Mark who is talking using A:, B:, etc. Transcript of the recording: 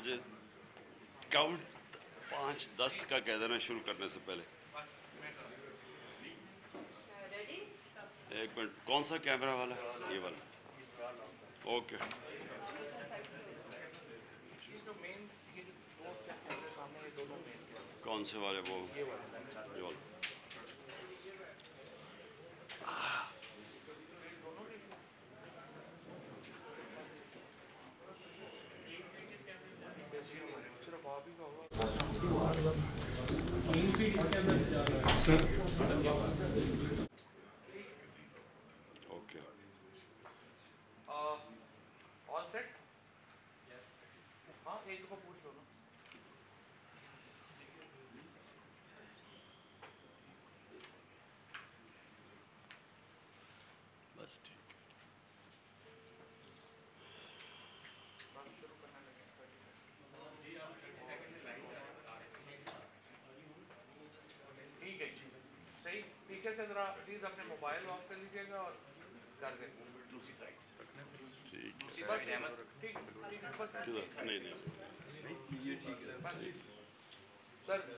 A: मुझे काउंट पाँच दस का कह देना शुरू करने से पहले। एक मिनट कौन सा कैमरा वाला? ये वाला। ओके कौन से वाले वो?
B: ये वाला
A: ये वाला
B: दोनों के सिर्फ़ अभी का होगा
A: ओके
B: ऑल सेट हाँ एक को पूछ लो ना।
A: बस ठीक।
B: बस शुरू करने लगे ठीक है जी सही पीछे से जरा प्लीज़ अपने मोबाइल ऑफ़ कर लीजिएगा और कर दें। दूसरी साइड
A: ठीक है।
B: बस ठीक है। ठीक है बस
A: नहीं नहीं।
B: बस सर